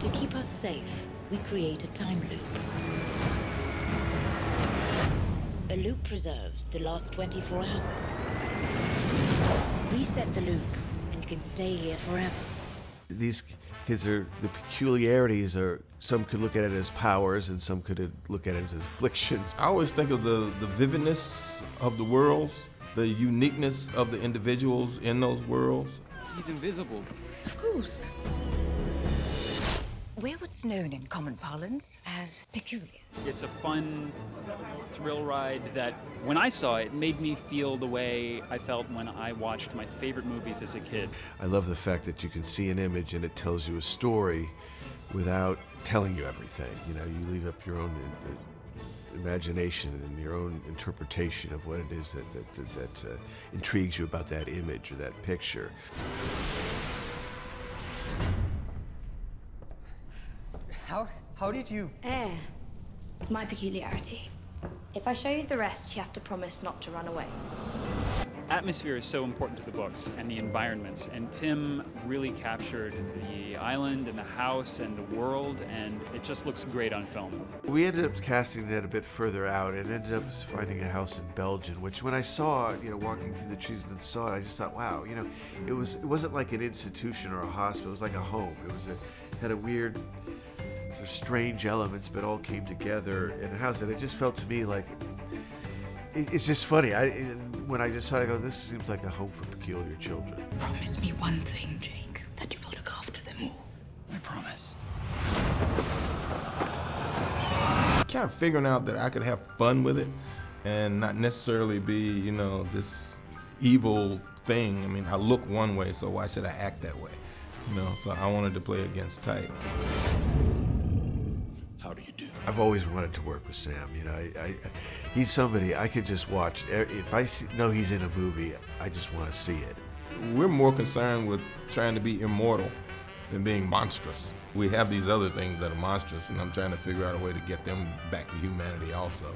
To keep us safe, we create a time loop. A loop preserves the last 24 hours. Reset the loop, and you can stay here forever. These kids are the peculiarities are some could look at it as powers and some could look at it as afflictions. I always think of the, the vividness of the worlds, the uniqueness of the individuals in those worlds. He's invisible. Of course. We're what's known in common parlance as peculiar. It's a fun thrill ride that, when I saw it, made me feel the way I felt when I watched my favorite movies as a kid. I love the fact that you can see an image and it tells you a story without telling you everything. You know, you leave up your own uh, imagination and your own interpretation of what it is that that, that, that uh, intrigues you about that image or that picture. How, how did you? Air. It's my peculiarity. If I show you the rest, you have to promise not to run away. Atmosphere is so important to the books and the environments, and Tim really captured the island and the house and the world, and it just looks great on film. We ended up casting that a bit further out and ended up finding a house in Belgium, which when I saw you know, walking through the trees and saw it, I just thought, wow, you know, it was it wasn't like an institution or a hospital, it was like a home. It was a, had a weird sort of strange elements, but all came together in a house, and it just felt to me like it, it's just funny. I when I just saw it, I go, this seems like a home for peculiar children. Promise me one thing, Jake, that you will look after them all. I promise. Kind of figuring out that I could have fun with it and not necessarily be, you know, this evil thing. I mean, I look one way, so why should I act that way? You know, so I wanted to play against type. How do you do? I've always wanted to work with Sam. You know, I, I, he's somebody I could just watch. If I see, know he's in a movie, I just want to see it. We're more concerned with trying to be immortal than being monstrous. We have these other things that are monstrous, and I'm trying to figure out a way to get them back to humanity also.